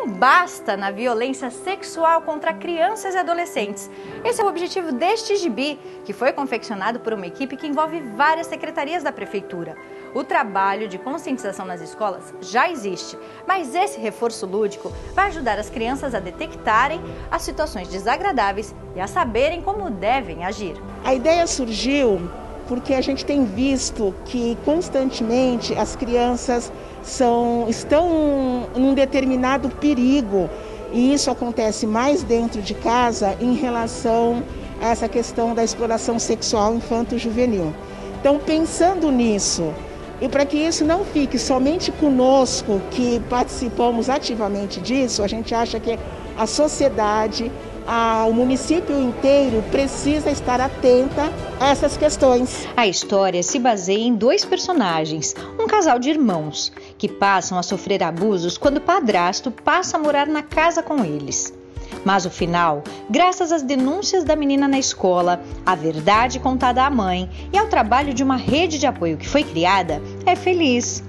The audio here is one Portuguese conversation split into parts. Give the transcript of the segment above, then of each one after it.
um basta na violência sexual contra crianças e adolescentes. Esse é o objetivo deste gibi, que foi confeccionado por uma equipe que envolve várias secretarias da prefeitura. O trabalho de conscientização nas escolas já existe, mas esse reforço lúdico vai ajudar as crianças a detectarem as situações desagradáveis e a saberem como devem agir. A ideia surgiu porque a gente tem visto que constantemente as crianças são, estão em um determinado perigo e isso acontece mais dentro de casa em relação a essa questão da exploração sexual infanto-juvenil. Então, pensando nisso, e para que isso não fique somente conosco que participamos ativamente disso, a gente acha que a sociedade o município inteiro precisa estar atenta a essas questões. A história se baseia em dois personagens, um casal de irmãos, que passam a sofrer abusos quando o padrasto passa a morar na casa com eles. Mas o final, graças às denúncias da menina na escola, à verdade contada à mãe e ao trabalho de uma rede de apoio que foi criada, é feliz.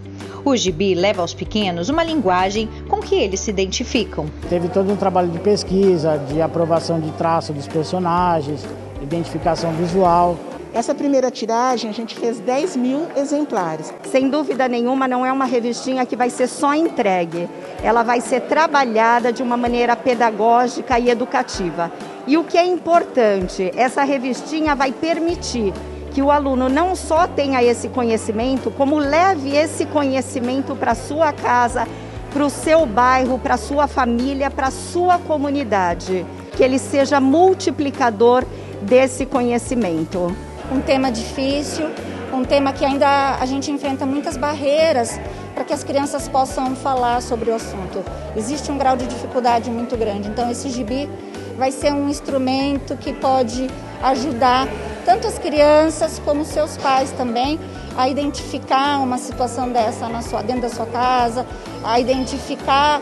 O gibi leva aos pequenos uma linguagem com que eles se identificam. Teve todo um trabalho de pesquisa, de aprovação de traço dos personagens, identificação visual. Essa primeira tiragem a gente fez 10 mil exemplares. Sem dúvida nenhuma, não é uma revistinha que vai ser só entregue. Ela vai ser trabalhada de uma maneira pedagógica e educativa. E o que é importante, essa revistinha vai permitir que o aluno não só tenha esse conhecimento, como leve esse conhecimento para sua casa, para o seu bairro, para sua família, para sua comunidade. Que ele seja multiplicador desse conhecimento. Um tema difícil, um tema que ainda a gente enfrenta muitas barreiras para que as crianças possam falar sobre o assunto. Existe um grau de dificuldade muito grande, então esse gibi vai ser um instrumento que pode ajudar tanto as crianças como seus pais também a identificar uma situação dessa na sua, dentro da sua casa, a identificar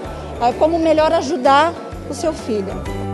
como melhor ajudar o seu filho.